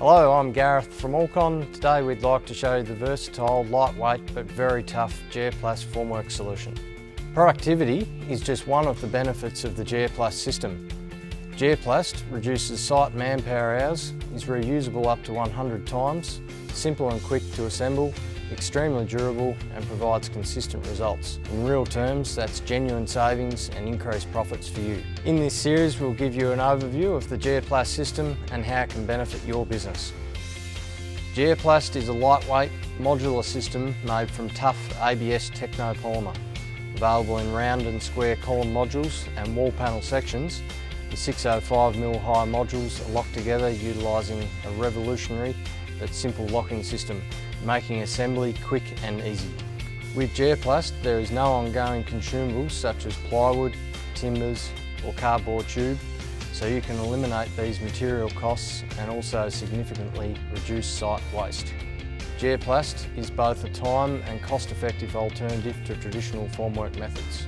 Hello, I'm Gareth from Allcon. Today we'd like to show you the versatile, lightweight but very tough Geoplast formwork solution. Productivity is just one of the benefits of the Geoplast system. Geoplast reduces site manpower hours, is reusable up to 100 times, simple and quick to assemble, extremely durable and provides consistent results. In real terms, that's genuine savings and increased profits for you. In this series, we'll give you an overview of the Geoplast system and how it can benefit your business. Geoplast is a lightweight, modular system made from tough ABS technopolymer. Available in round and square column modules and wall panel sections, the 605mm high modules are locked together utilising a revolutionary but simple locking system making assembly quick and easy. With Geoplast, there is no ongoing consumables such as plywood, timbers or cardboard tube, so you can eliminate these material costs and also significantly reduce site waste. Geoplast is both a time and cost-effective alternative to traditional formwork methods.